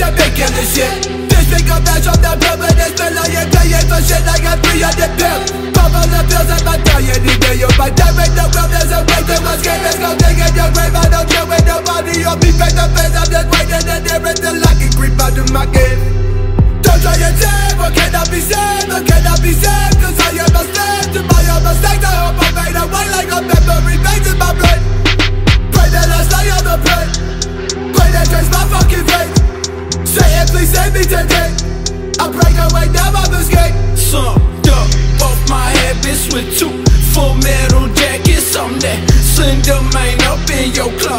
making this shit. This bash on the been like you're paying for shit like a 300 pill the pills and my any day You might die with the There's to escape Let's go dig in your grave. I don't care with nobody You'll be face to face I'm just waiting and there I can creep out of my game Don't try and save Or cannot be saved Or cannot be saved me today I break away, now I'm escape Sucked up off my habits with two full metal jackets. I'm that slender man up in your closet.